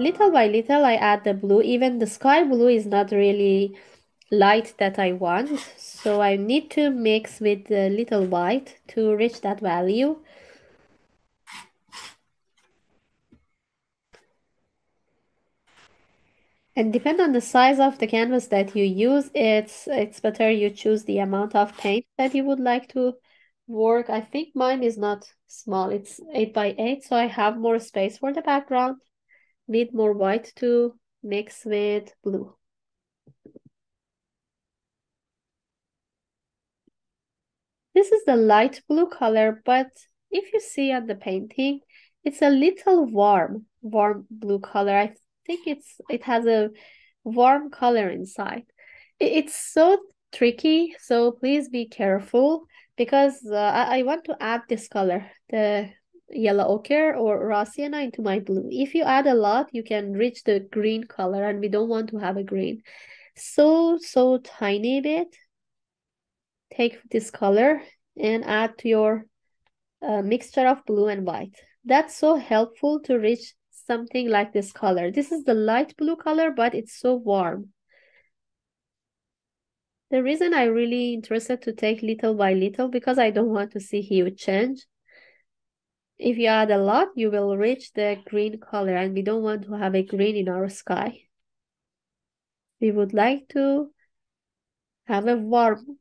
little by little I add the blue. Even the sky blue is not really light that I want. So I need to mix with the little white to reach that value. And depend on the size of the canvas that you use, it's it's better you choose the amount of paint that you would like to work. I think mine is not small, it's 8 by 8, so I have more space for the background. Need more white to mix with blue. This is the light blue color, but if you see on the painting, it's a little warm, warm blue color. I think it's it has a warm color inside. It's so tricky, so please be careful because uh, I, I want to add this color, the yellow ochre or raw sienna into my blue. If you add a lot, you can reach the green color and we don't want to have a green. So, so tiny bit take this color and add to your uh, mixture of blue and white. That's so helpful to reach something like this color. This is the light blue color, but it's so warm. The reason I really interested to take little by little because I don't want to see huge change. If you add a lot, you will reach the green color and we don't want to have a green in our sky. We would like to have a warm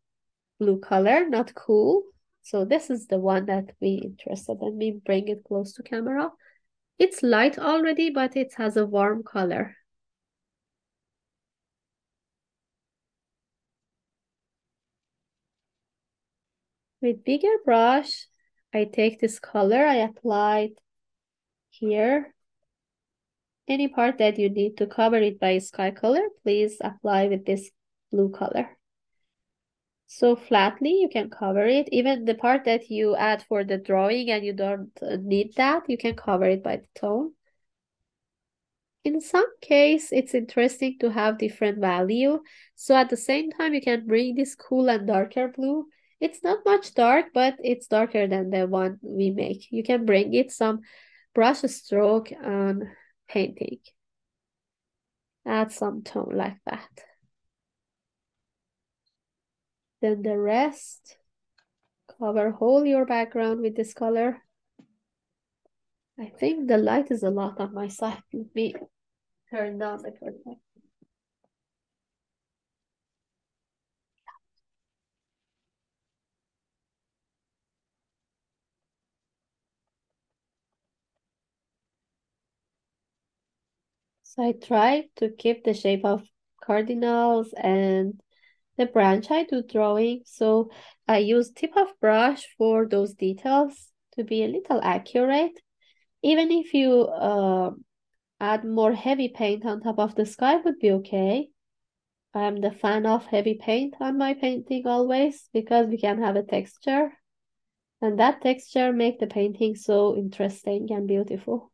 blue color, not cool. So this is the one that we interested. Let me bring it close to camera. It's light already, but it has a warm color. With bigger brush, I take this color, I apply it here. Any part that you need to cover it by sky color, please apply with this blue color. So flatly, you can cover it. Even the part that you add for the drawing and you don't uh, need that, you can cover it by the tone. In some case, it's interesting to have different value. So at the same time, you can bring this cool and darker blue. It's not much dark, but it's darker than the one we make. You can bring it some brush stroke and painting. Add some tone like that. Then the rest, cover whole your background with this color. I think the light is a lot on my side. Let me turn down the curtain. I try to keep the shape of cardinals and the branch I do drawing. So I use tip of brush for those details to be a little accurate. Even if you uh, add more heavy paint on top of the sky would be okay. I'm the fan of heavy paint on my painting always because we can have a texture. And that texture make the painting so interesting and beautiful.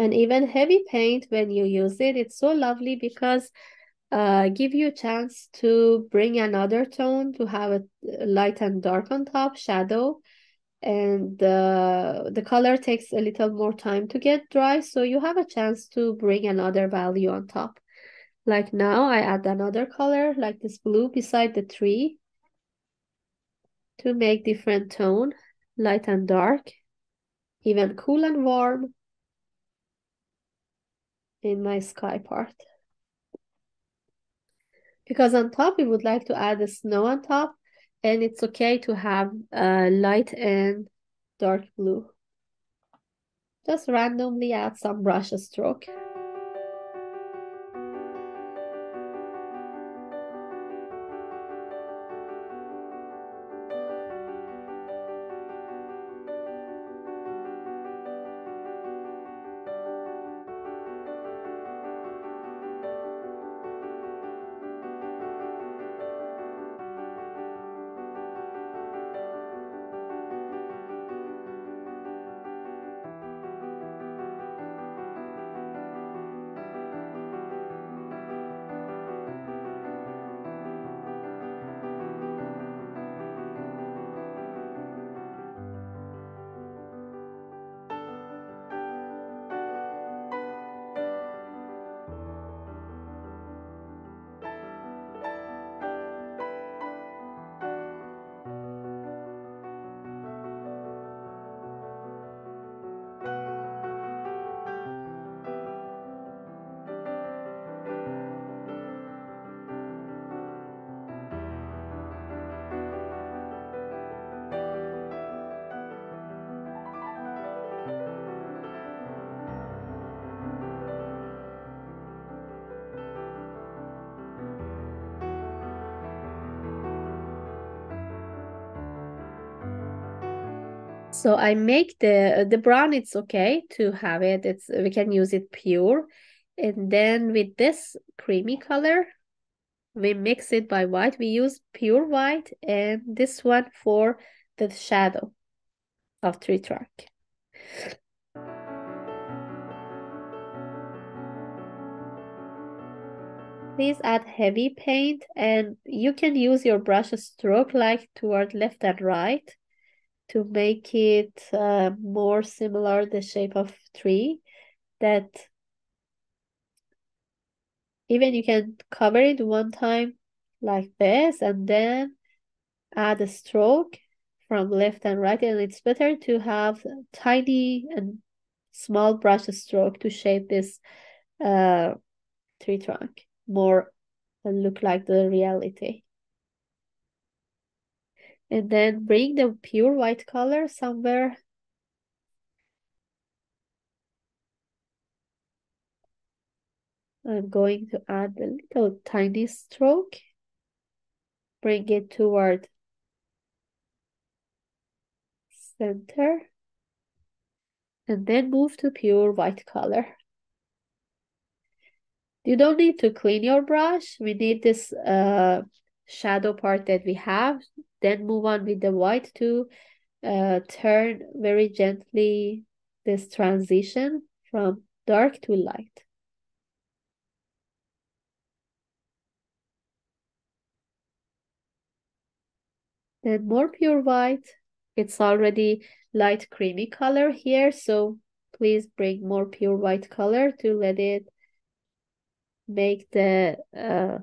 And even heavy paint when you use it. It's so lovely because uh give you a chance to bring another tone to have a light and dark on top shadow. And the the color takes a little more time to get dry so you have a chance to bring another value on top. Like now i add another color like this blue beside the tree to make different tone light and dark even cool and warm in my sky part. Because on top, we would like to add the snow on top, and it's okay to have uh, light and dark blue. Just randomly add some brush stroke. So I make the the brown, it's okay to have it. It's we can use it pure. And then with this creamy color, we mix it by white. We use pure white and this one for the shadow of tree trunk. Please add heavy paint and you can use your brush stroke like toward left and right to make it uh, more similar the shape of tree that even you can cover it one time like this and then add a stroke from left and right. And it's better to have tiny and small brush stroke to shape this uh, tree trunk more and look like the reality and then bring the pure white color somewhere. I'm going to add a little tiny stroke. Bring it toward center. And then move to pure white color. You don't need to clean your brush. We need this uh shadow part that we have then move on with the white to uh, turn very gently this transition from dark to light. Then more pure white. It's already light creamy color here, so please bring more pure white color to let it make the uh,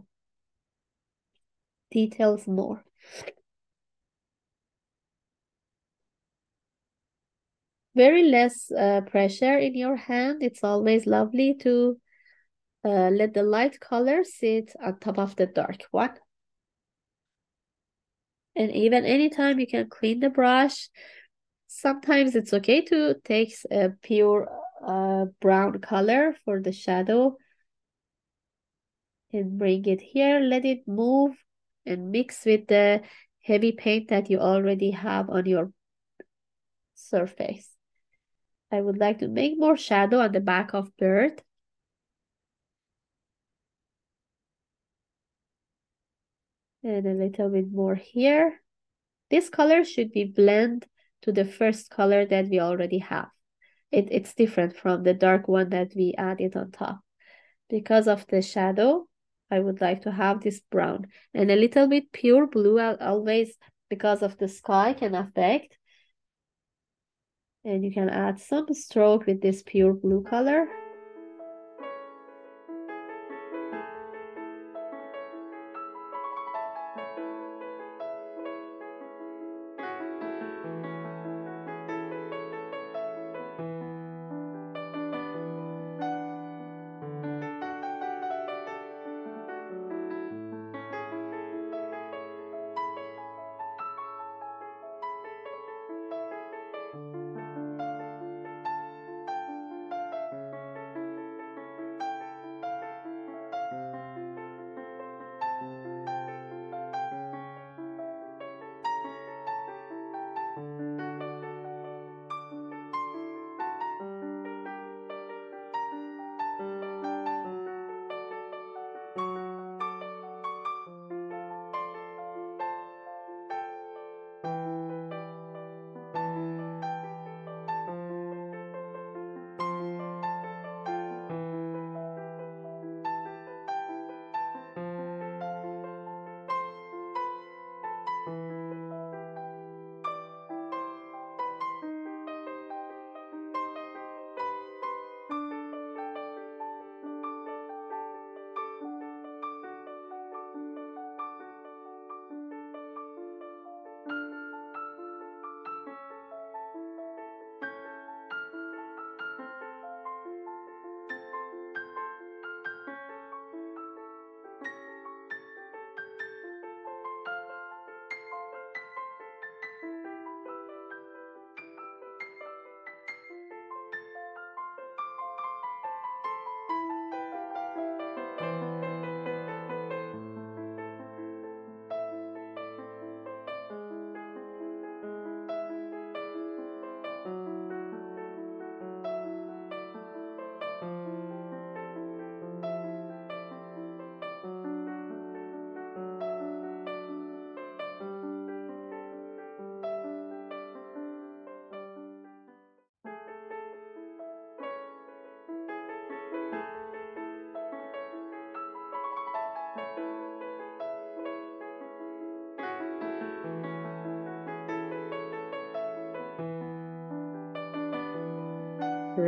details more. Very less uh, pressure in your hand. It's always lovely to uh, let the light color sit on top of the dark one. And even anytime you can clean the brush, sometimes it's okay to take a pure uh, brown color for the shadow and bring it here. Let it move and mix with the heavy paint that you already have on your surface. I would like to make more shadow on the back of bird. And a little bit more here. This color should be blend to the first color that we already have. It, it's different from the dark one that we added on top. Because of the shadow, I would like to have this brown. And a little bit pure blue always, because of the sky, can affect and you can add some stroke with this pure blue color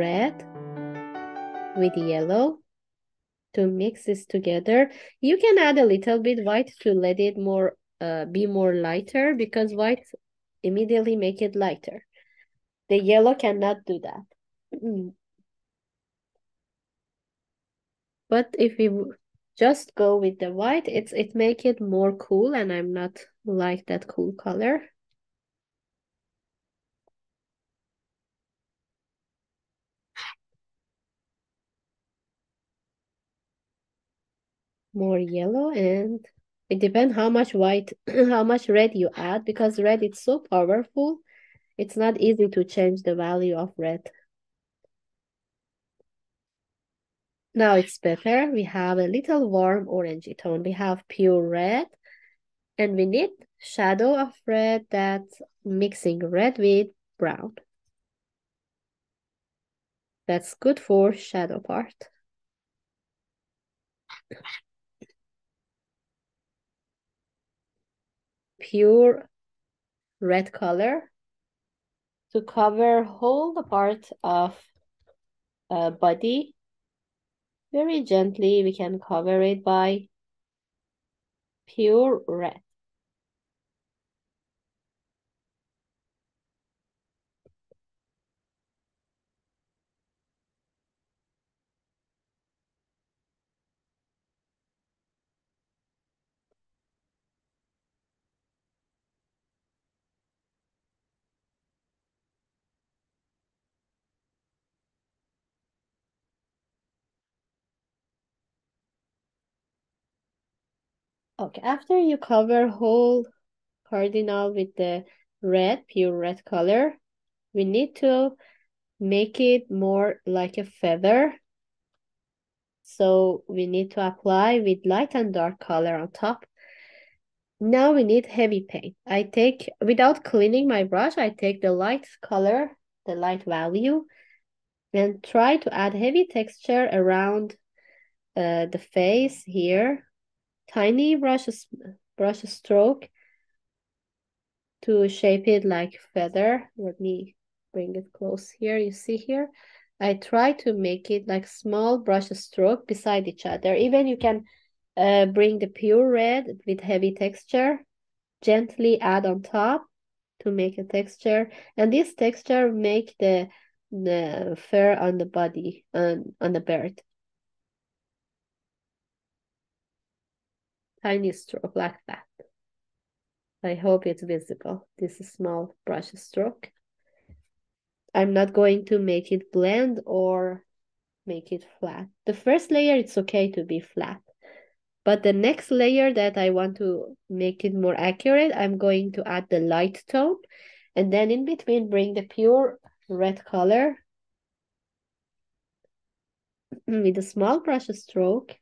red with yellow to mix this together. You can add a little bit white to let it more uh, be more lighter because white immediately make it lighter. The yellow cannot do that. but if we just go with the white, it's it make it more cool and I'm not like that cool color. More yellow and it depends how much white how much red you add because red is so powerful it's not easy to change the value of red. Now it's better. We have a little warm orangey tone. We have pure red and we need shadow of red that's mixing red with brown. That's good for shadow part pure red color to cover whole the part of uh, body. Very gently we can cover it by pure red. Okay, after you cover whole cardinal with the red, pure red color, we need to make it more like a feather. So we need to apply with light and dark color on top. Now we need heavy paint. I take, without cleaning my brush, I take the light color, the light value, and try to add heavy texture around uh, the face here tiny brush, brush stroke to shape it like feather. Let me bring it close here. You see here? I try to make it like small brush stroke beside each other. Even you can uh, bring the pure red with heavy texture, gently add on top to make a texture. And this texture make the the fur on the body, on, on the bird. Tiny stroke like that. I hope it's visible, this small brush stroke. I'm not going to make it blend or make it flat. The first layer, it's okay to be flat. But the next layer that I want to make it more accurate, I'm going to add the light tone. And then in between, bring the pure red color with a small brush stroke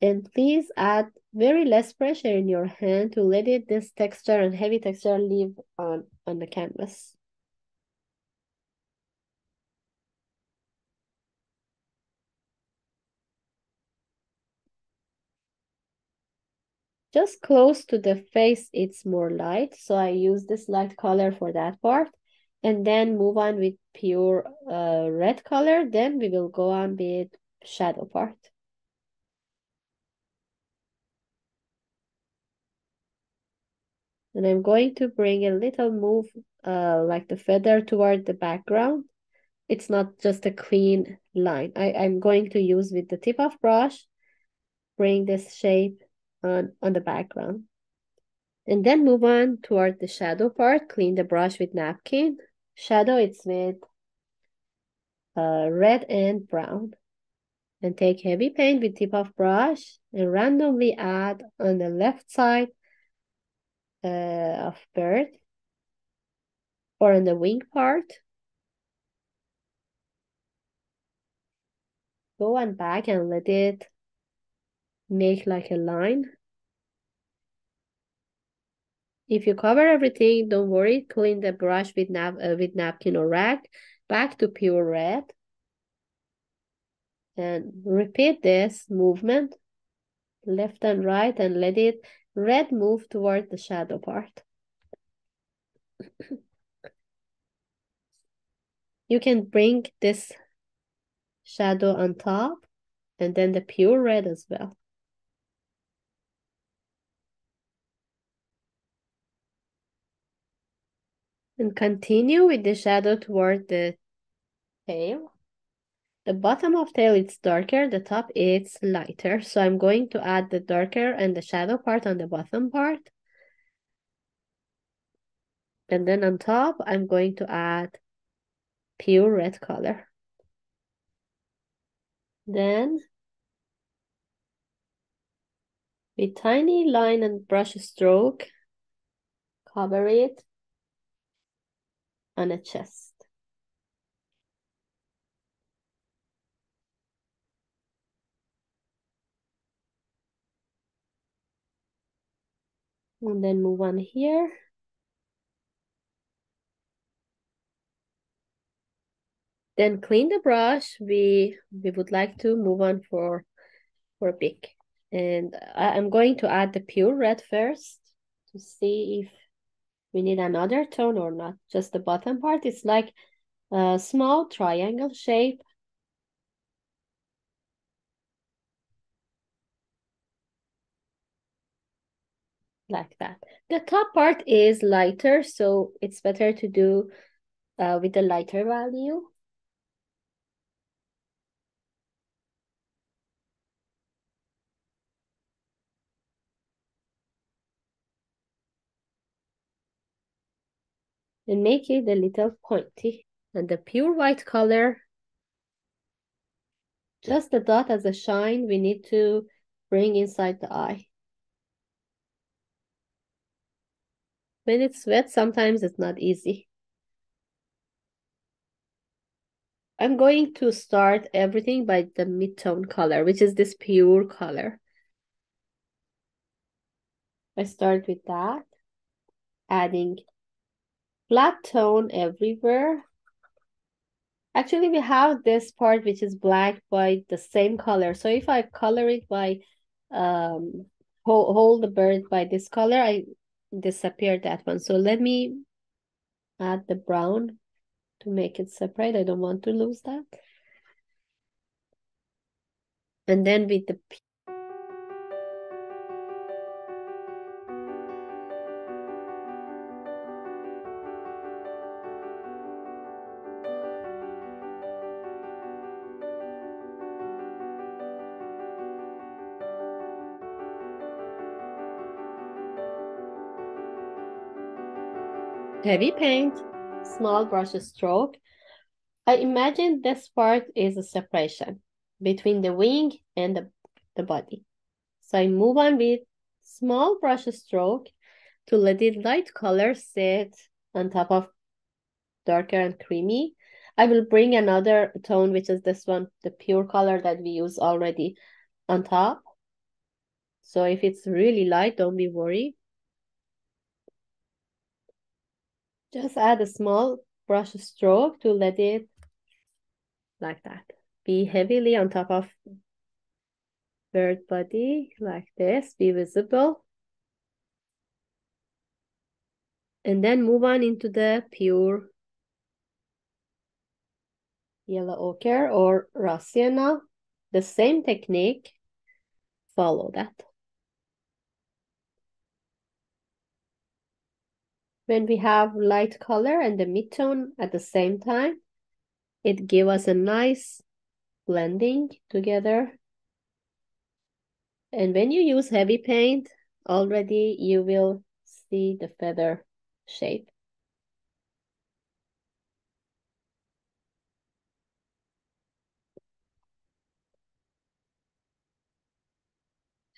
And please add very less pressure in your hand to let it this texture and heavy texture leave on, on the canvas. Just close to the face, it's more light. So I use this light color for that part. And then move on with pure uh, red color. Then we will go on with shadow part. And I'm going to bring a little move uh, like the feather toward the background. It's not just a clean line. I, I'm going to use with the tip of brush, bring this shape on, on the background. And then move on toward the shadow part, clean the brush with napkin. Shadow, it's with uh, red and brown. And take heavy paint with tip of brush and randomly add on the left side uh, of bird or in the wing part. Go and back and let it make like a line. If you cover everything, don't worry, clean the brush with, nap uh, with napkin or rag, back to pure red. And repeat this movement, left and right, and let it Red move toward the shadow part. you can bring this shadow on top and then the pure red as well. And continue with the shadow toward the tail. The bottom of tail is darker, the top is lighter. So I'm going to add the darker and the shadow part on the bottom part. And then on top, I'm going to add pure red color. Then with tiny line and brush stroke, cover it on a chest. And then move on here. Then clean the brush. We we would like to move on for for big. And I, I'm going to add the pure red first to see if we need another tone or not. Just the bottom part It's like a small triangle shape. Like that. The top part is lighter, so it's better to do uh, with the lighter value. and make it a little pointy. And the pure white color, just the dot as a shine, we need to bring inside the eye. When it's wet, sometimes it's not easy. I'm going to start everything by the mid-tone color, which is this pure color. I start with that, adding flat tone everywhere. Actually, we have this part which is black by the same color. So if I color it by, um, hold, hold the bird by this color, I disappear that one. So let me add the brown to make it separate. I don't want to lose that. And then with the heavy paint, small brush stroke. I imagine this part is a separation between the wing and the, the body. So I move on with small brush stroke to let the light color sit on top of darker and creamy. I will bring another tone, which is this one, the pure color that we use already on top. So if it's really light, don't be worried. Just add a small brush stroke to let it like that. Be heavily on top of bird body like this, be visible. And then move on into the pure yellow ochre or raw sienna. The same technique, follow that. When we have light color and the mid-tone at the same time, it give us a nice blending together. And when you use heavy paint, already you will see the feather shape.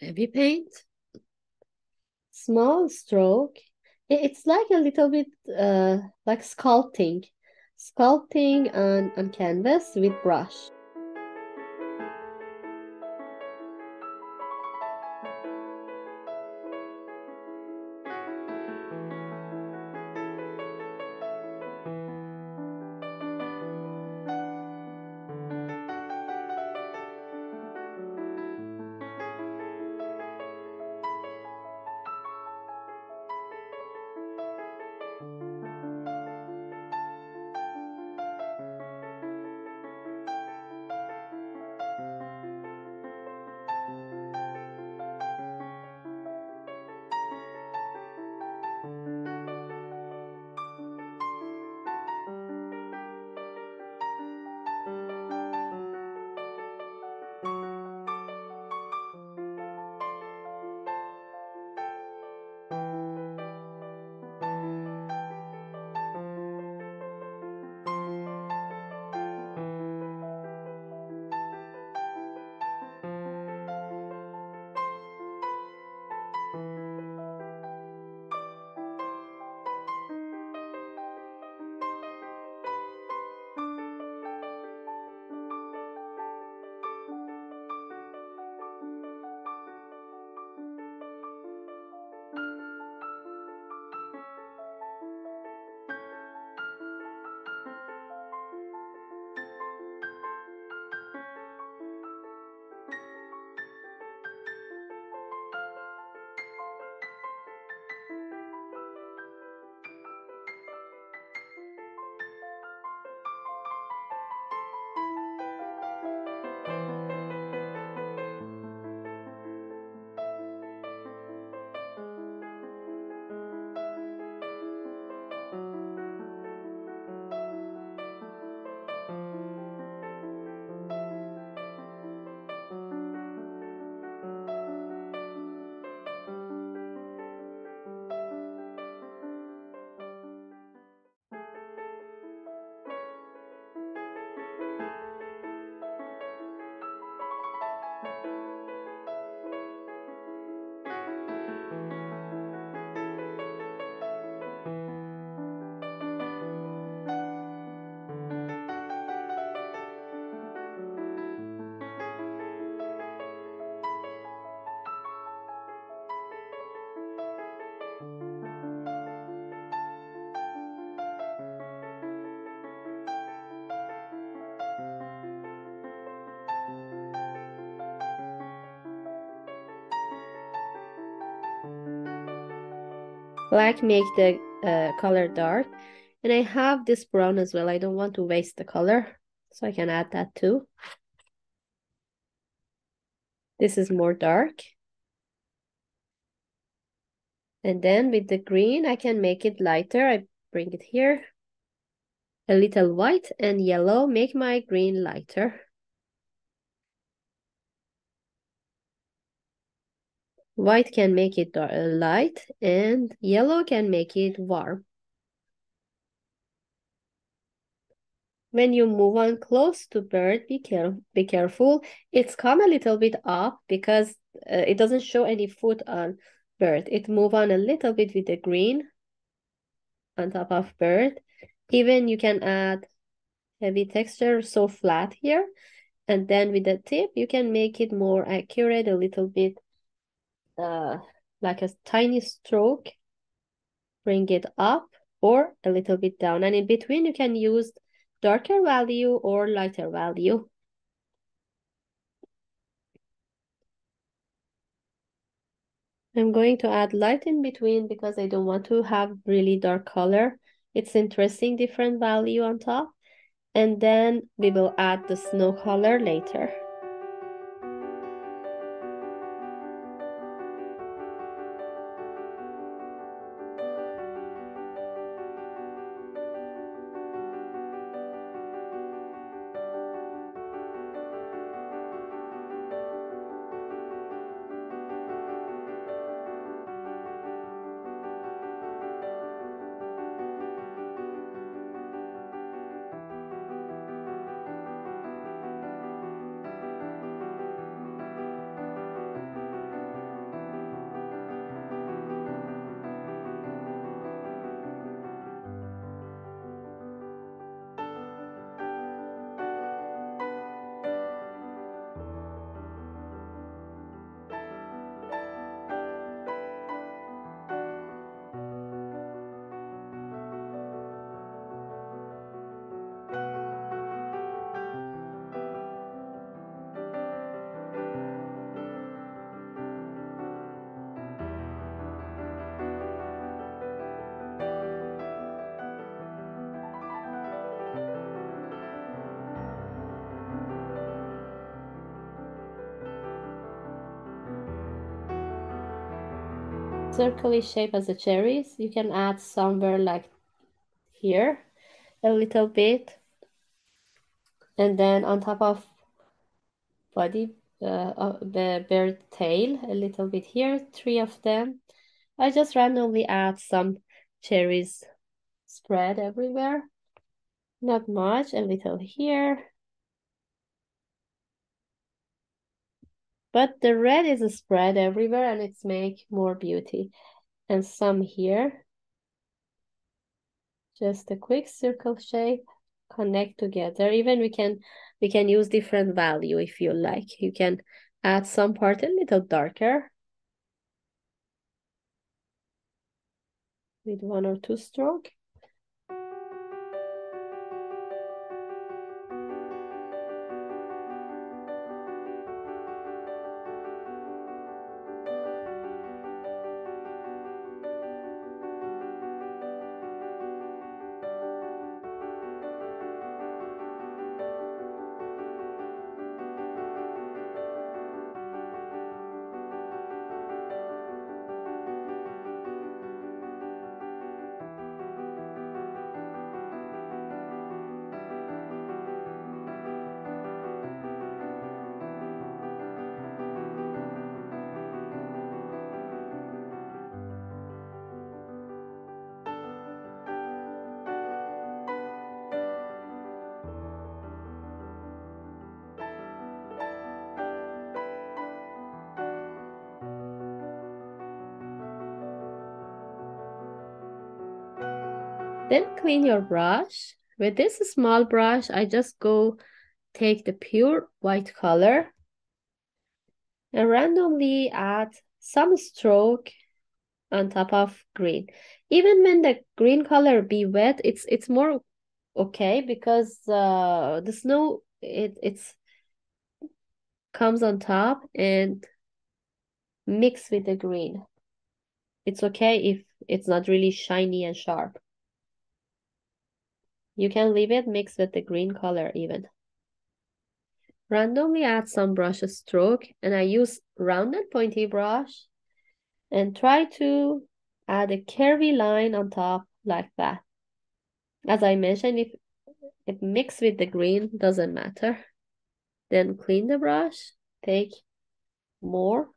Heavy paint, small stroke, it's like a little bit uh, like sculpting, sculpting on, on canvas with brush. Black make the uh, color dark. And I have this brown as well. I don't want to waste the color. So I can add that too. This is more dark. And then with the green, I can make it lighter. I bring it here. A little white and yellow make my green lighter. White can make it light and yellow can make it warm. When you move on close to bird, be, care be careful. It's come a little bit up because uh, it doesn't show any foot on bird. It move on a little bit with the green on top of bird. Even you can add heavy texture so flat here. And then with the tip, you can make it more accurate, a little bit uh, like a tiny stroke. Bring it up or a little bit down. And in between, you can use darker value or lighter value. I'm going to add light in between because I don't want to have really dark color. It's interesting different value on top. And then we will add the snow color later. Circular shape as a cherries. You can add somewhere like here a little bit. And then on top of body, uh, the bird tail, a little bit here, three of them. I just randomly add some cherries spread everywhere. Not much, a little here. But the red is spread everywhere and it's make more beauty. And some here. Just a quick circle shape, connect together. Even we can we can use different value if you like. You can add some part a little darker. With one or two stroke. Then clean your brush. With this small brush, I just go take the pure white color and randomly add some stroke on top of green. Even when the green color be wet, it's it's more okay because uh, the snow it it's comes on top and mix with the green. It's okay if it's not really shiny and sharp. You can leave it mixed with the green color even. Randomly add some brush stroke and I use rounded pointy brush and try to add a curvy line on top like that. As I mentioned, if it mixed with the green, doesn't matter. Then clean the brush, take more